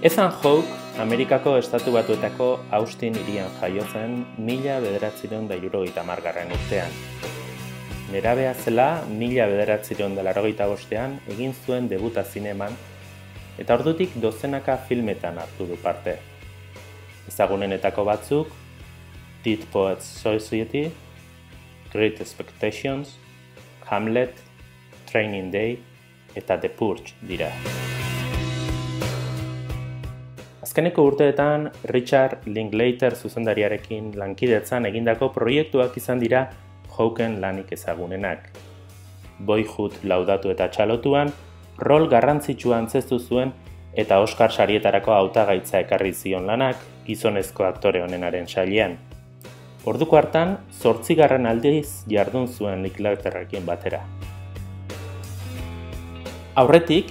Ethan Hawke, Amerikako estatu batuetako Austin irian jaio zen mila bederatziron da margarren urtean. Nerabea zela, mila bederatziron da larogeita bostean, egin zuen debuta zineman, eta ordutik dozenaka filmetan hartu du parte. Ezagunenetako batzuk, Dead Poets Society, Great Expectations, Hamlet, Training Day eta The Purge dira. Azkeneko urteetan Richard Linklater zuzendariarekin lankidetzan egindako proiektuak izan dira Hawken lanik ezagunenak. Boyhood laudatu eta txalotuan, rol garrantzitsua antzestu zuen eta Oscar sarietarako hautagaitza ekarri zion lanak gizonezko aktore honenaren sailean. Orduko hartan, zortzigarren aldiz jardun zuen Linklaterrekin batera. Aurretik,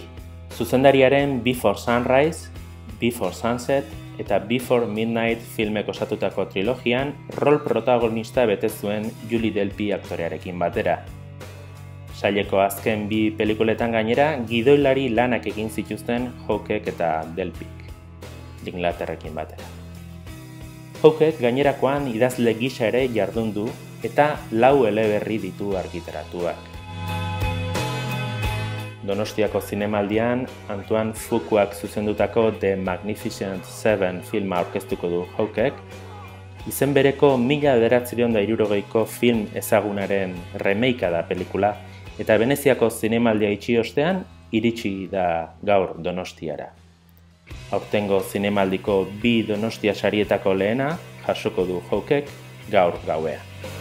zuzendariaren Before Sunrise, Before Sunset eta Before Midnight filmek osatutako trilogian rol protagonista bete zuen Julie Delpy aktorearekin batera. Saileko azken bi pelikuletan gainera gidoilari lanak egin zituzten Hawkek eta Delpik, Inglaterrekin batera. Hawkek gainerakoan idazle gisa ere jardun du eta lau eleberri ditu argitaratuak. Donostiako zinemaldian, Antoine Fuquak zuzendutako The Magnificent Seven filma aurkeztuko du Hawkek, izen bereko mila bederatzerion da irurogeiko film ezagunaren remeika da pelikula, eta Veneziako zinemaldia itxi ostean, iritsi da gaur Donostiara. Aurtengo zinemaldiko bi Donostia sarietako lehena, jasoko du Hawkek gaur gauean.